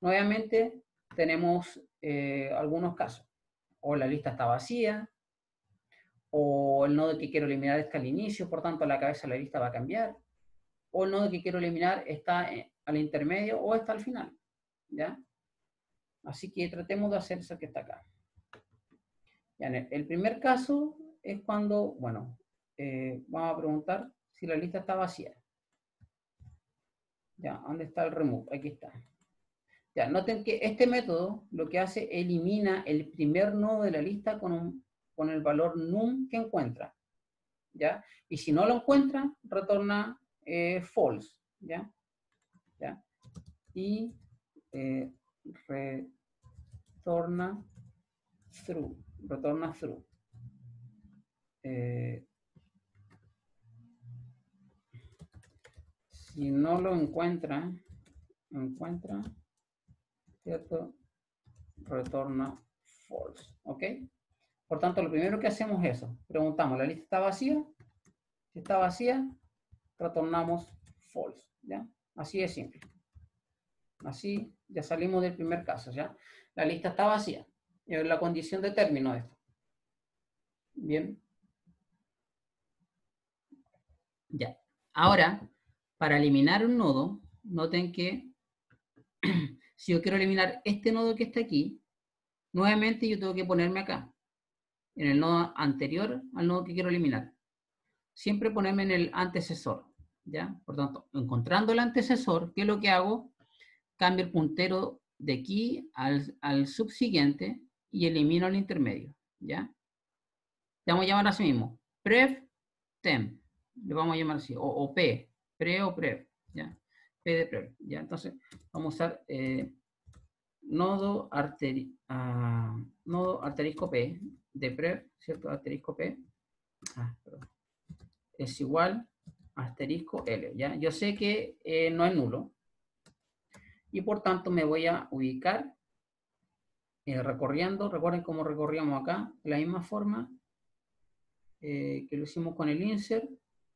Nuevamente, tenemos eh, algunos casos. O la lista está vacía, o el nodo que quiero eliminar está al inicio, por tanto la cabeza de la lista va a cambiar, o el nodo que quiero eliminar está eh, al intermedio o está al final, ¿ya? Así que tratemos de hacer eso que está acá. el primer caso es cuando, bueno, vamos a preguntar si la lista está vacía. Ya, ¿dónde está el remove? Aquí está. Ya, noten que este método lo que hace elimina el primer nodo de la lista con, con el valor num que encuentra. ¿Ya? Y si no lo encuentra, retorna eh, false. ¿Ya? ¿Ya? Y eh, retorna through. Retorna through. Eh, si no lo encuentra, encuentra, ¿cierto? Retorna false, ¿ok? Por tanto, lo primero que hacemos es eso. Preguntamos, ¿la lista está vacía? Si está vacía, retornamos false, ¿ya? Así de simple. Así ya salimos del primer caso, ¿ya? La lista está vacía. Es la condición de término de esto. Bien. Ya. Ahora, para eliminar un nodo, noten que si yo quiero eliminar este nodo que está aquí, nuevamente yo tengo que ponerme acá, en el nodo anterior al nodo que quiero eliminar. Siempre ponerme en el antecesor, ¿ya? Por tanto, encontrando el antecesor, ¿qué es lo que hago? Cambio el puntero de aquí al, al subsiguiente y elimino el intermedio, ¿ya? Le vamos a llamar así mismo, pref temp, le vamos a llamar así, o p, pre o pre, ¿ya? P de pre, ¿ya? Entonces, vamos a usar eh, nodo, arteri, uh, nodo arterisco P de pre, ¿cierto? Asterisco P, ah, es igual asterisco L, ¿ya? Yo sé que eh, no es nulo, y por tanto me voy a ubicar eh, recorriendo, recuerden cómo recorríamos acá, de la misma forma eh, que lo hicimos con el insert,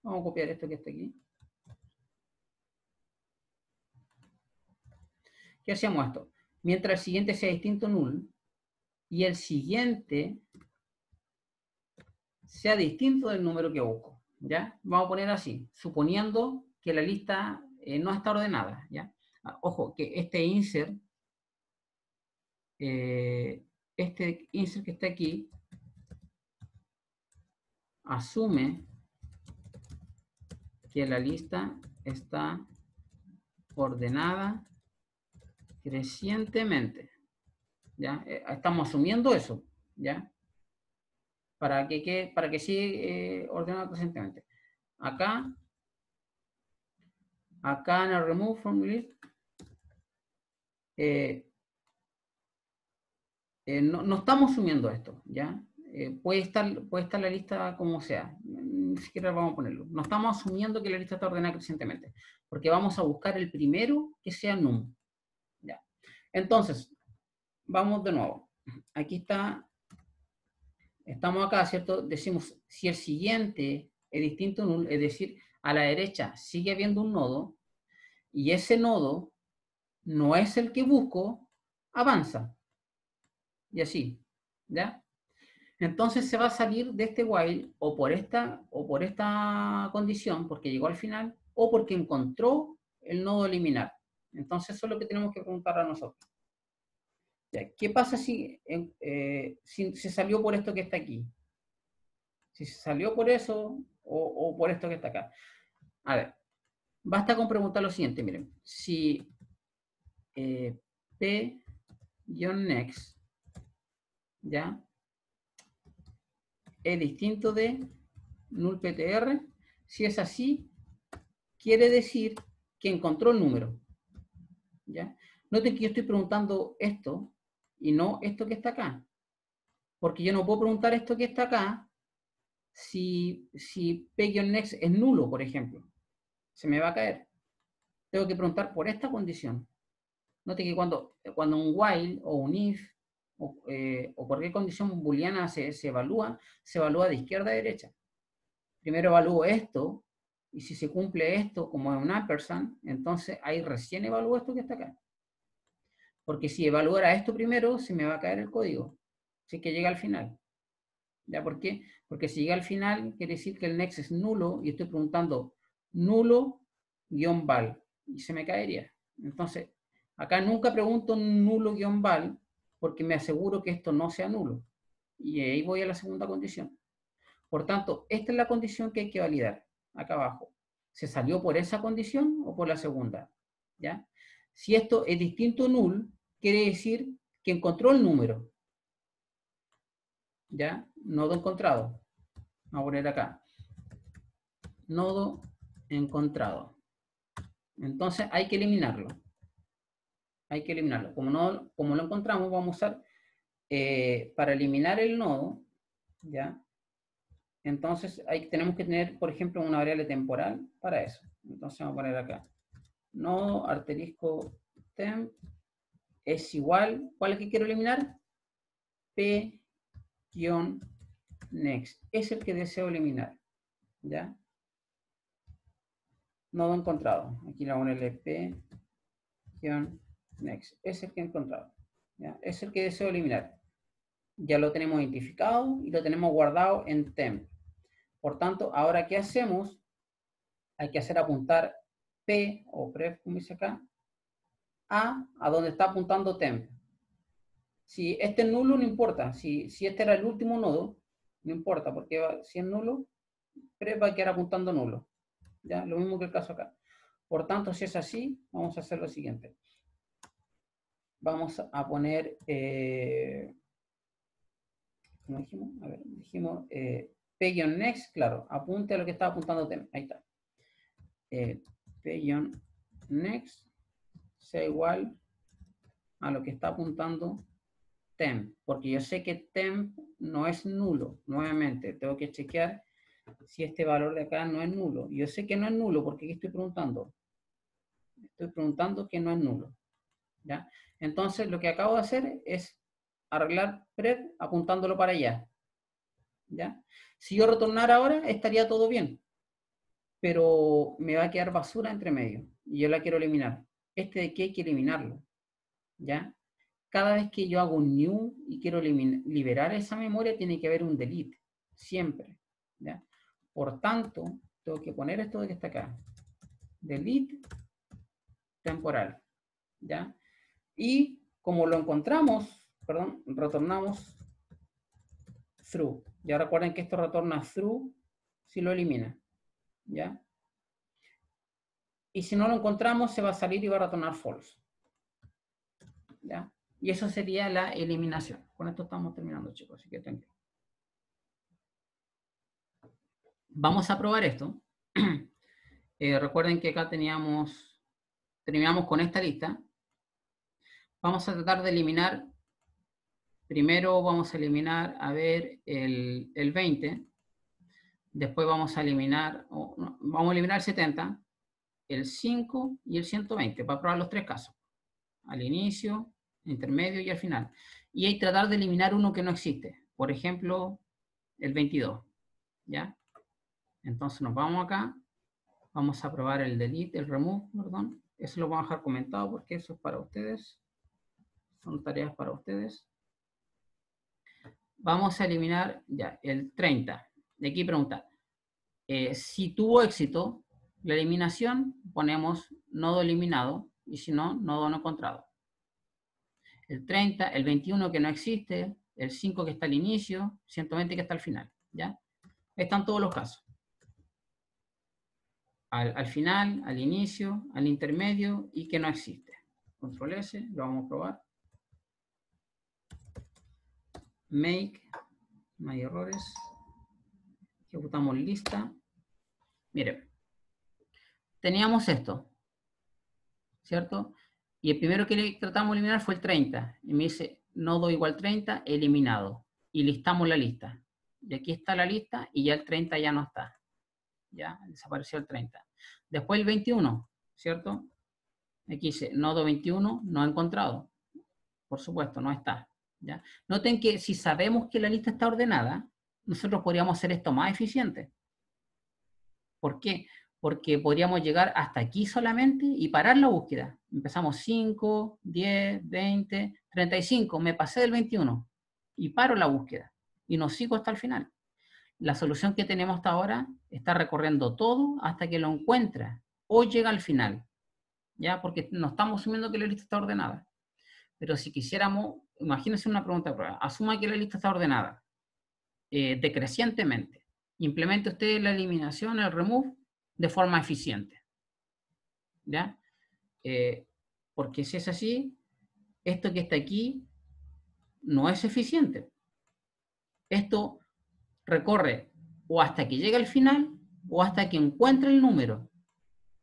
vamos a copiar esto que está aquí, ¿Qué hacemos esto? Mientras el siguiente sea distinto null y el siguiente sea distinto del número que busco. ¿Ya? Vamos a poner así, suponiendo que la lista eh, no está ordenada. ¿ya? Ah, ojo, que este insert, eh, este insert que está aquí, asume que la lista está ordenada crecientemente. ¿Ya? Eh, estamos asumiendo eso, ¿ya? Para que, para que siga eh, ordenado. Acá, acá en el remove from list, eh, no, estamos asumiendo esto, ¿ya? puede, estar, puede estar la lista como sea, ni siquiera vamos a ponerlo. No estamos asumiendo que la lista está ordenada crecientemente, porque vamos a buscar el primero que sea num. Entonces, vamos de nuevo. Aquí está, estamos acá, ¿cierto? Decimos, si el siguiente es distinto null, es decir, a la derecha sigue habiendo un nodo, y ese nodo no es el que busco, avanza. Y así, ¿ya? Entonces se va a salir de este while o por esta, o por esta condición, porque llegó al final, o porque encontró el nodo eliminar. Entonces eso es lo que tenemos que preguntar a nosotros. ¿Qué pasa si, eh, si se salió por esto que está aquí? Si se salió por eso o, por esto que está acá. A ver, basta con preguntar lo siguiente, miren. Si eh, P-next, ¿ya? Es distinto de null PTR. Si es así, quiere decir que encontró el número. ¿Ya? Noten que yo estoy preguntando esto y no esto que está acá. Porque yo no puedo preguntar esto que está acá si, si P-next es nulo, por ejemplo. Se me va a caer. Tengo que preguntar por esta condición. Note que cuando, cuando un while o un if o, eh, cualquier condición booleana se, se, evalúa, se evalúa de izquierda a derecha. Primero evalúo esto, y si se cumple esto como es un ampersand, entonces ahí recién evalúo esto que está acá. Porque si evaluara esto primero, se me va a caer el código. Así que llega al final. ¿Ya por qué? Porque si llega al final, quiere decir que el next es nulo y estoy preguntando nulo guion val y se me caería. Entonces, acá nunca pregunto nulo guion val porque me aseguro que esto no sea nulo. Y ahí voy a la segunda condición. Por tanto, esta es la condición que hay que validar, acá abajo. ¿Se salió por esa condición o por la segunda? ¿Ya? Si esto es distinto null, quiere decir que encontró el número. ¿Ya? Nodo encontrado. Vamos a poner acá. Nodo encontrado. Entonces hay que eliminarlo. Hay que eliminarlo. Como, no, como lo encontramos, vamos a usar eh, para eliminar el nodo, ¿ya? Entonces hay, tenemos que tener, por ejemplo, una variable temporal para eso. Entonces vamos a poner acá. Nodo arterisco temp es igual, ¿cuál es que quiero eliminar? P next. Es el que deseo eliminar. ¿Ya? Nodo encontrado. Aquí le vamos a ponerle P next. Es el que he encontrado. ¿Ya? Es el que deseo eliminar. Ya lo tenemos identificado y lo tenemos guardado en temp. Por tanto, ahora ¿qué hacemos? Hay que hacer apuntar P o pref, como dice acá, a a donde está apuntando temp. Si este es nulo, no importa. Si, si este era el último nodo, no importa, porque si es nulo, pref va a quedar apuntando nulo. ¿Ya? Lo mismo que el caso acá. Por tanto, si es así, vamos a hacer lo siguiente. Vamos a poner, eh, ¿cómo dijimos? A ver, dijimos eh, P-next, claro, apunte a lo que está apuntando tem. Ahí está. Eh, P-next sea igual a lo que está apuntando temp, porque yo sé que temp no es nulo. Nuevamente, tengo que chequear si este valor de acá no es nulo. Yo sé que no es nulo porque aquí estoy preguntando. Estoy preguntando que no es nulo. ¿ya? Entonces, lo que acabo de hacer es arreglar pref apuntándolo para allá. ¿ya? Si yo retornara ahora, estaría todo bien. Pero me va a quedar basura entre medio y yo la quiero eliminar. Este de aquí hay que eliminarlo. ¿Ya? cada vez que yo hago un new y quiero liberar esa memoria, tiene que haber un delete, siempre. ¿ya? Por tanto, tengo que poner esto de que está acá. Delete temporal. ¿ya? Y como lo encontramos, perdón, retornamos through. Ya recuerden que esto retorna through si lo elimina. ¿Ya? Y si no lo encontramos, se va a salir y va a retornar false. ¿Ya? Y eso sería la eliminación. Con esto estamos terminando, chicos, así que tranquilo. Vamos a probar esto. Eh, recuerden que acá teníamos, terminamos con esta lista. Vamos a tratar de eliminar, primero vamos a eliminar, a ver, el, 20. Después vamos a eliminar, vamos a eliminar el 70, el 5 y el 120, para probar los tres casos. Al inicio, intermedio y al final. Y hay tratar de eliminar uno que no existe. Por ejemplo, el 22. ¿Ya? Entonces nos vamos acá. Vamos a probar el delete, el remove, perdón. Eso lo vamos a dejar comentado porque eso es para ustedes. Son tareas para ustedes. Vamos a eliminar ya el 30. De aquí pregunta. Eh, si tuvo éxito, La eliminación, ponemos nodo eliminado y si no, nodo no encontrado. El 30, el 21 que no existe, el 5 que está al inicio, 120 que está al final. ¿ya? Están todos los casos. Al, al, final, al inicio, al intermedio y que no existe. Control S, lo vamos a probar. Make, no hay errores. Ejecutamos lista. Miren, teníamos esto, ¿cierto? Y el primero que tratamos de eliminar fue el 30. Y me dice, nodo igual 30, eliminado. Y listamos la lista. Y aquí está la lista y ya el 30 ya no está. Ya, desapareció el 30. Después el 21, ¿cierto? Aquí dice, nodo 21 no encontrado. Por supuesto, no está. ¿ya? Noten que si sabemos que la lista está ordenada, nosotros podríamos hacer esto más eficiente. ¿Por qué? Porque podríamos llegar hasta aquí solamente y parar la búsqueda. Empezamos 5, 10, 20, 35, me pasé del 21 y paro la búsqueda y nos sigo hasta el final. La solución que tenemos hasta ahora está recorriendo todo hasta que lo encuentra o llega al final. ¿Ya? Porque no estamos asumiendo que la lista está ordenada. Pero si quisiéramos, imagínense una pregunta de prueba. Asuma que la lista está ordenada eh, decrecientemente. Implemente usted la eliminación, el remove, de forma eficiente. ¿Ya? Eh, porque si es así, esto que está aquí no es eficiente. Esto recorre o hasta que llega al final o hasta que encuentre el número.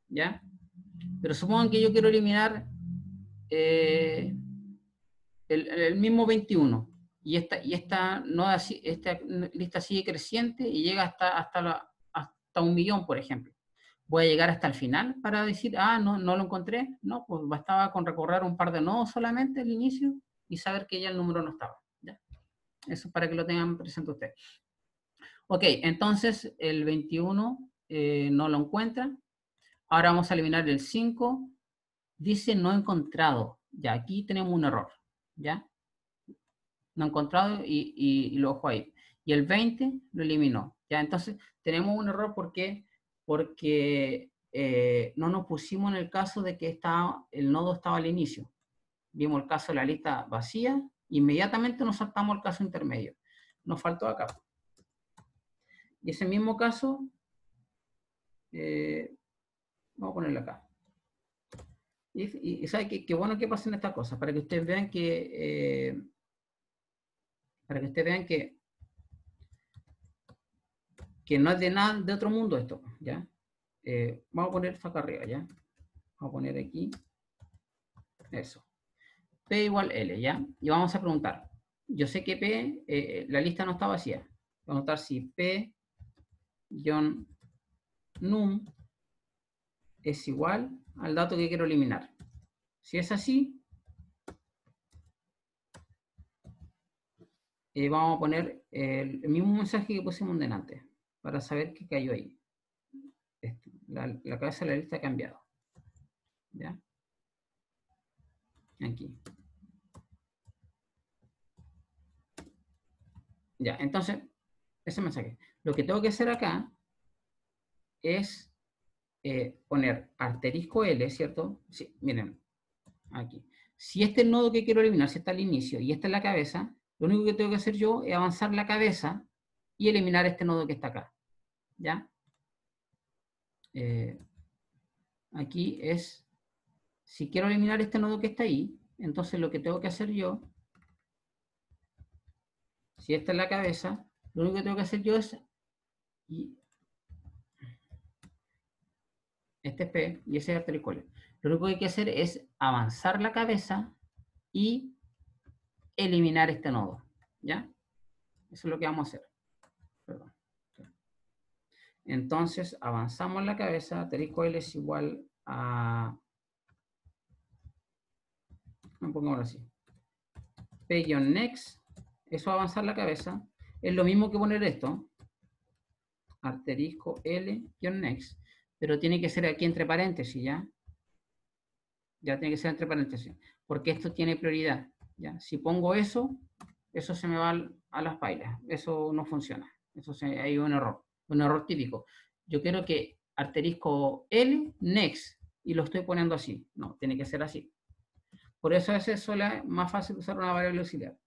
¿Ya? Pero supongan que yo quiero eliminar eh, el, mismo 21 y esta, y esta, no, esta lista sigue creciente y llega hasta, hasta, hasta un millón, por ejemplo. ¿Voy a llegar hasta el final para decir, ah, no, no lo encontré? No, pues bastaba con recorrer un par de nodos solamente al inicio y saber que ya el número no estaba. ¿ya? Eso para que lo tengan presente ustedes. Ok, entonces el 21 eh, no lo encuentra. Ahora vamos a eliminar el 5. Dice no encontrado. Ya, aquí tenemos un error. ¿Ya? No encontrado y, y, lo ojo ahí. Y el 20 lo eliminó. ¿Ya? Entonces tenemos un error porque, porque eh, no nos pusimos en el caso de que estaba, el nodo estaba al inicio. Vimos el caso de la lista vacía, inmediatamente nos saltamos el caso intermedio. Nos faltó acá. Y ese mismo caso, eh, vamos a ponerlo acá. Y, y, sabe que, bueno que pasen estas cosas, para que ustedes vean que, eh, para que ustedes vean que, que no es de nada de otro mundo esto, ¿ya? Eh, vamos a poner esto acá arriba, ¿ya? Vamos a poner aquí, eso. P igual L, ¿ya? Y vamos a preguntar, yo sé que P, eh, la lista no está vacía. Vamos a preguntar si P num es igual al dato que quiero eliminar. Si es así, eh, vamos a poner el, mismo mensaje que pusimos delante para saber qué cayó ahí. La, la, cabeza de la lista ha cambiado. ¿Ya? Aquí. Ya, entonces, ese mensaje. Lo que tengo que hacer acá es eh, poner arterisco L, ¿cierto? Sí, miren, aquí. Si este nodo que quiero eliminar, si está al inicio y esta es la cabeza, lo único que tengo que hacer yo es avanzar la cabeza y eliminar este nodo que está acá. ¿Ya? Eh, aquí es, si quiero eliminar este nodo que está ahí, entonces lo que tengo que hacer yo, si esta es la cabeza, lo único que tengo que hacer yo es este es P y ese es arterisco L. Lo único que hay que hacer es avanzar la cabeza y eliminar este nodo. ¿Ya? Eso es lo que vamos a hacer. Entonces, avanzamos la cabeza, asterisco L es igual a... Pongámoslo así. P-next, eso avanzar la cabeza. Es lo mismo que poner esto. Asterisco L-next. Pero tiene que ser aquí entre paréntesis, ¿ya? ya tiene que ser entre paréntesis, porque esto tiene prioridad. ¿ya? Si pongo eso, eso se me va a las pailas, eso no funciona, eso hay un error, un error típico. Yo quiero que asterisco L, next, y lo estoy poniendo así. No, tiene que ser así. Por eso es más fácil usar una variable auxiliar.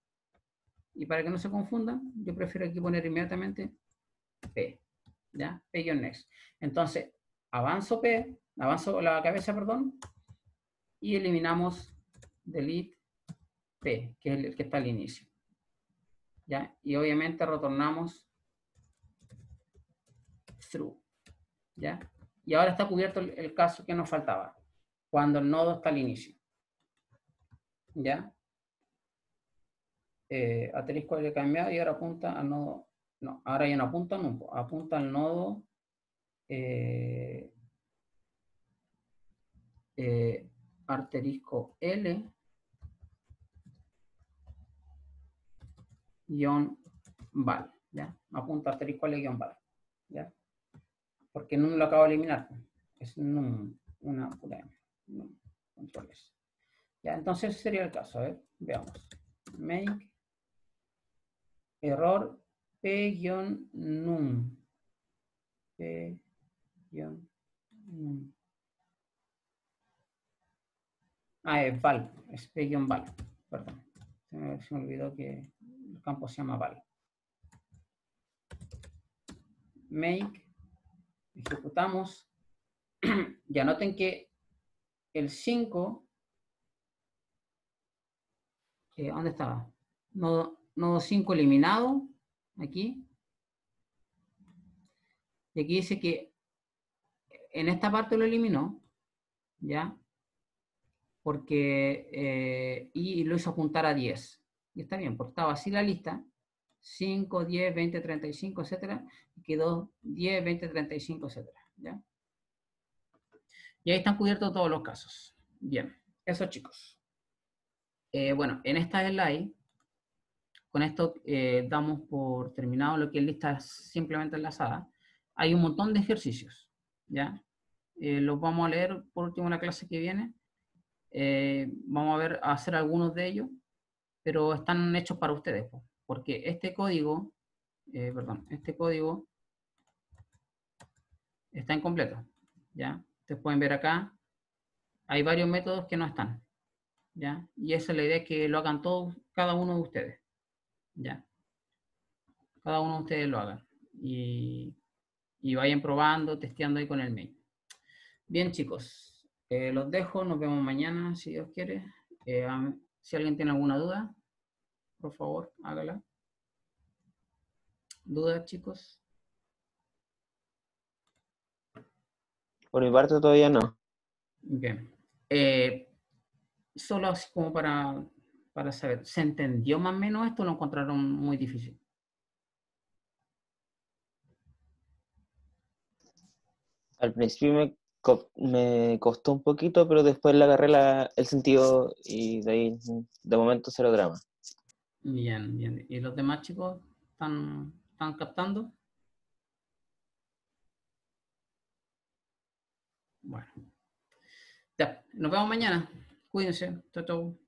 Y para que no se confundan, yo prefiero aquí poner inmediatamente P. ¿Ya? P-next. Entonces, avanzo P, avanzo la cabeza, perdón, y eliminamos delete P, que es el que está al inicio. ¿Ya? Y obviamente retornamos through. ¿Ya? Y ahora está cubierto el, caso que nos faltaba, cuando el nodo está al inicio. ¿Ya? Eh, asterisco cambiado y ahora apunta al nodo. No, ahora ya no apunta, no, apunta al nodo eh, eh, asterisco L guion val, ¿ya? Apunta asterisco L guion val, ¿ya? Porque no lo acabo de eliminar, es num, una pura controles. Ya, entonces sería el caso, ver, veamos. Make error p-num. P-num. Ah, es val, es p-val, perdón. Se me olvidó que el campo se llama val. Make, ejecutamos. ya noten que el 5, eh, ¿dónde estaba? Nodo, nodo 5 eliminado, aquí. Y aquí dice que en esta parte lo eliminó, ¿ya? Porque, eh, y lo hizo apuntar a 10 y está bien, porque estaba así la lista, 5, 10, 20, 35, etcétera, y quedó 10, 20, 35, etcétera, ¿ya? Y ahí están cubiertos todos los casos. Bien, eso chicos. Eh, bueno, en esta slide, con esto eh, damos por terminado lo que es lista simplemente enlazada. Hay un montón de ejercicios, ¿ya? Eh, los vamos a leer por último en la clase que viene. vamos a ver, a hacer algunos de ellos pero están hechos para ustedes, porque este código, eh, perdón, este código está incompleto, ¿ya? Ustedes pueden ver acá, hay varios métodos que no están, ¿ya? Y esa es la idea, que lo hagan todos, cada uno de ustedes, ¿ya? Cada uno de ustedes lo hagan. Y, vayan probando, testeando ahí con el mail. Bien, chicos, eh, los dejo, nos vemos mañana, si Dios quiere. Eh, si alguien tiene alguna duda, por favor, hágala. ¿Dudas, chicos? Por mi parte todavía no. Bien. Eh, solo así como para, para saber, ¿se entendió más o menos esto o lo encontraron muy difícil? Al principio me me costó un poquito, pero después le agarré el sentido y de ahí, de momento, cero drama. Bien, bien. ¿Y los demás chicos están, están captando? Bueno. Ya, nos vemos mañana. Cuídense. Chau, chau.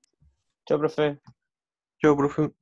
Chao, profe. Chao, profe.